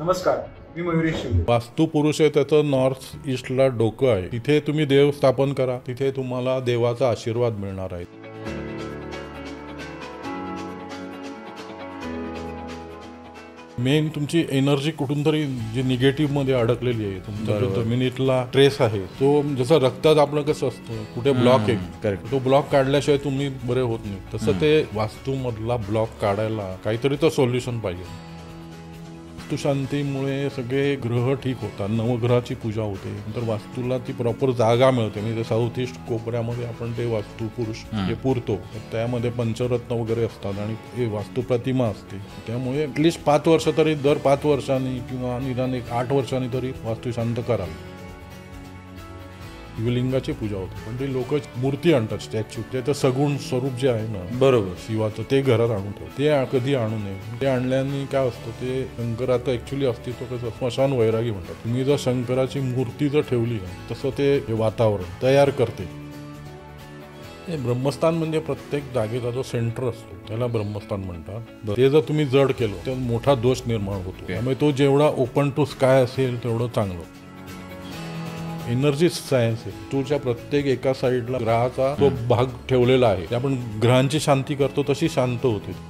नमस्कार मी मयुरेश शिंदे. वास्तू पुरुष आहे त्याचं नॉर्थ ईस्टला डोकं आहे. तिथे तुम्ही देव स्थापन करा. तिथे तुम्हाला देवाचा आशीर्वाद मिळणार आहे. मेन तुमची एनर्जी कुठून तरी जी निगेटिव्हमध्ये अडकलेली आहे तुमचा जो जमिनीतला ट्रेस आहे तो जसं रक्तात आपलं कसं असतं कुठे ब्लॉक आहे. तो ब्लॉक काढल्याशिवाय तुम्ही बरे होत नाही. तसं ते वास्तूमधला ब्लॉक काढायला काहीतरी तर सोल्युशन पाहिजे. वास्तुशांतीमुळे सगळे ग्रह ठीक होतात. नवग्रहाची पूजा होते. नंतर वास्तूला ती प्रॉपर जागा मिळते. म्हणजे साऊथ ईस्ट कोपऱ्यामध्ये आपण ते वास्तू पुरुष हे पुरतो त्यामध्ये पंचरत्न वगैरे असतात आणि हे वास्तू प्रतिमा असते. त्यामुळे ॲटलिस्ट पाच वर्ष तरी दर पाच वर्षांनी किंवा निदान एक आठ वर्षांनी तरी वास्तू शांत करावी. शिवलिंगाची पूजा होते. पण ते लोक मूर्ती आणतात स्टॅच्यू. त्याचं सगुण स्वरूप जे आहे ना बरोबर. शिवाचं ते घरात आणून ठेव ते कधी आणू नये. ते आणल्याने काय असतं ते शंकराचं ऍक्च्युली अस्तित्व कसं स्मशान वैरागी म्हणतात. तुम्ही जर शंकराची मूर्ती जर ठेवली ना तसं ते वातावरण तयार करते. हे ब्रह्मस्थान म्हणजे प्रत्येक जागेचा जो सेंटर असतो त्याला ब्रह्मस्थान म्हणतात. ते जर तुम्ही जड केलं तर मोठा दोष निर्माण होतो. त्यामुळे तो जेवढा ओपन टू स्काय असेल तेवढं चांगलं. एनर्जी सायन्स आहे तुझ्या प्रत्येक एका साईडला ग्रहाचा तो भाग ठेवलेला आहे. आपण ग्रहांची शांती करतो तशी शांत होते.